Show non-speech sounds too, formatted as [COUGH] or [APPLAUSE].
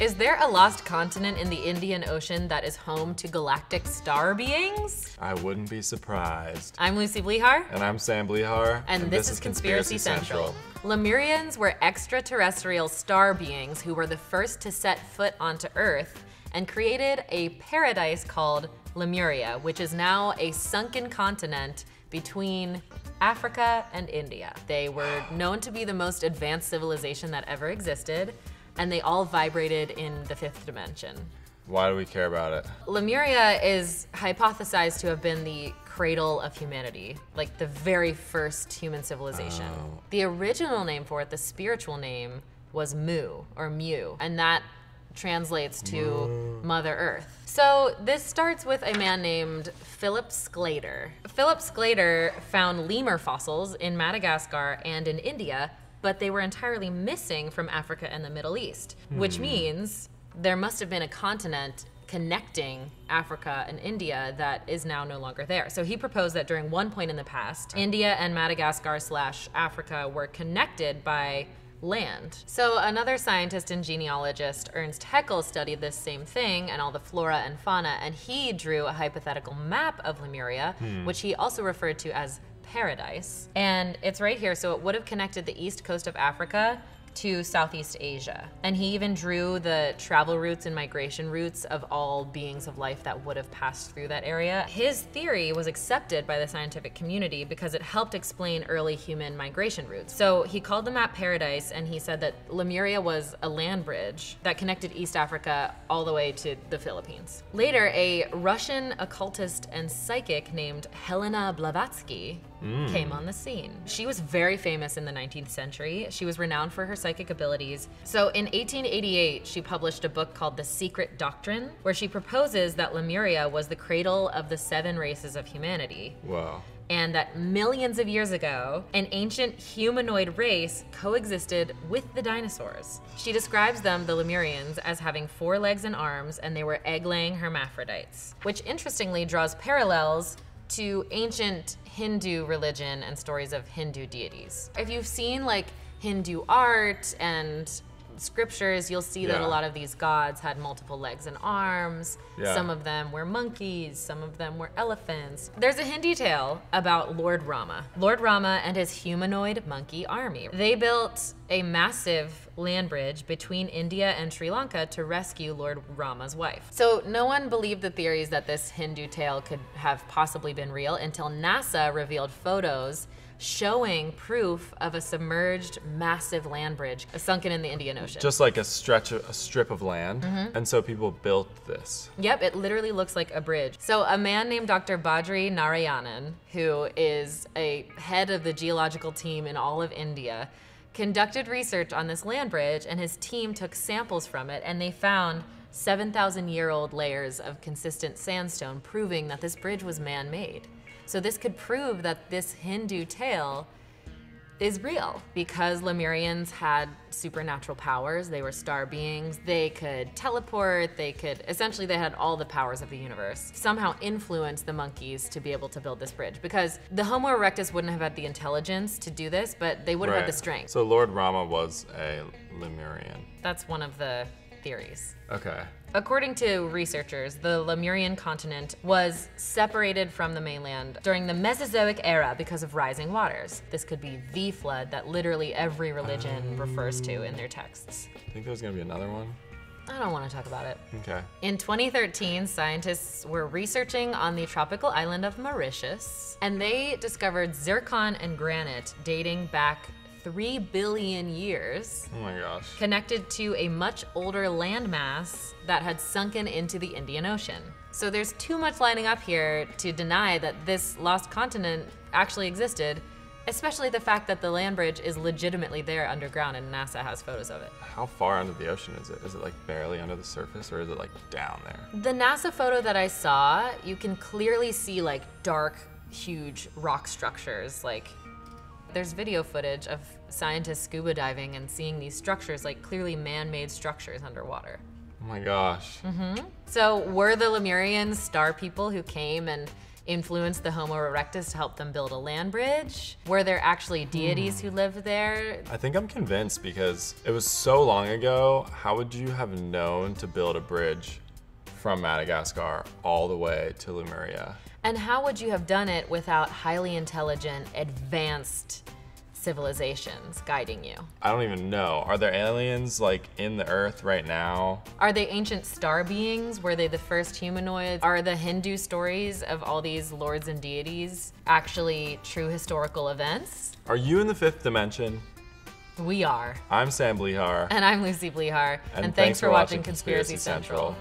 Is there a lost continent in the Indian Ocean that is home to galactic star beings? I wouldn't be surprised. I'm Lucy Blehar. And I'm Sam Blehar. And, this, is Conspiracy, Central. Lemurians were extraterrestrial star beings who were the first to set foot onto Earth and created a paradise called Lemuria, which is now a sunken continent between Africa and India. They were [SIGHS] known to be the most advanced civilization that ever existed, and they all vibrated in the fifth dimension. Why do we care about it? Lemuria is hypothesized to have been the cradle of humanity, like the very first human civilization. Oh. The original name for it, the spiritual name, was Mu or Mu, and that translates to Mother Earth. So this starts with a man named Philip Sclater. Philip Sclater found lemur fossils in Madagascar and in India, but they were entirely missing from Africa and the Middle East, which hmm. means there must have been a continent connecting Africa and India that is now no longer there. So he proposed that during one point in the past, India and Madagascar slash Africa were connected by land. So another scientist and genealogist, Ernst Haeckel, studied this same thing and all the flora and fauna, and he drew a hypothetical map of Lemuria, hmm. which he also referred to as paradise. And it's right here, so it would have connected the east coast of Africa to Southeast Asia. And he even drew the travel routes and migration routes of all beings of life that would have passed through that area. His theory was accepted by the scientific community because it helped explain early human migration routes. So he called the map Paradise and he said that Lemuria was a land bridge that connected East Africa all the way to the Philippines. Later, a Russian occultist and psychic named Helena Blavatsky Mm. came on the scene. She was very famous in the 19th century. She was renowned for her psychic abilities. So in 1888, she published a book called The Secret Doctrine, where she proposes that Lemuria was the cradle of the seven races of humanity Whoa. and that millions of years ago, an ancient humanoid race coexisted with the dinosaurs. She describes them, the Lemurians, as having four legs and arms, and they were egg laying hermaphrodites, which interestingly draws parallels to ancient Hindu religion and stories of Hindu deities. If you've seen like Hindu art and scriptures, you'll see that a lot of these gods had multiple legs and arms. Yeah. Some of them were monkeys, some of them were elephants. There's a Hindi tale about Lord Rama. Lord Rama and his humanoid monkey army. They built a massive land bridge between India and Sri Lanka to rescue Lord Rama's wife. So no one believed the theories that this Hindu tale could have possibly been real until NASA revealed photos showing proof of a submerged massive land bridge sunken in the Indian Ocean. Just like a stretch, of, a strip of land. Mm-hmm. And so people built this. Yep, it literally looks like a bridge. So, a man named Dr. Badri Narayanan, who is a head of the geological team in all of India, conducted research on this land bridge, and his team took samples from it, and they found 7,000 year old layers of consistent sandstone, proving that this bridge was man made. So, this could prove that this Hindu tale is real because Lemurians had supernatural powers. They were star beings. They could teleport. They could essentially they had all the powers of the universe. Somehow influence the monkeys to be able to build this bridge because the Homo erectus wouldn't have had the intelligence to do this, but they would have had the strength. So Lord Rama was a Lemurian. That's one of the theories. Okay. According to researchers, the Lemurian continent was separated from the mainland during the Mesozoic era because of rising waters. This could be the flood that literally every religion um, refers to in their texts. I think there's gonna be another one? I don't want to talk about it. Okay. In 2013, scientists were researching on the tropical island of Mauritius, and they discovered zircon and granite dating back 3 billion years Oh my gosh. connected to a much older landmass that had sunken into the Indian Ocean. So there's too much lining up here to deny that this lost continent actually existed, especially the fact that the land bridge is legitimately there underground and NASA has photos of it. How far under the ocean is it? Is it like barely under the surface or is it like down there? The NASA photo that I saw, you can clearly see like dark, huge rock structures. Like, there's video footage of scientists scuba diving and seeing these structures, like clearly man made structures underwater. Oh my gosh. Mm-hmm. So, were the Lemurians star people who came and influenced the Homo erectus to help them build a land bridge? Were there actually deities hmm. who lived there? I think I'm convinced because it was so long ago. How would you have known to build a bridge from Madagascar all the way to Lemuria? And how would you have done it without highly intelligent, advanced civilizations guiding you? I don't even know. Are there aliens like in the earth right now? Are they ancient star beings? Were they the first humanoids? Are the Hindu stories of all these lords and deities actually true historical events? Are you in the fifth dimension? We are. I'm Sam Blihar. And I'm Lucy Blihar. And, thanks, for watching Conspiracy, Central.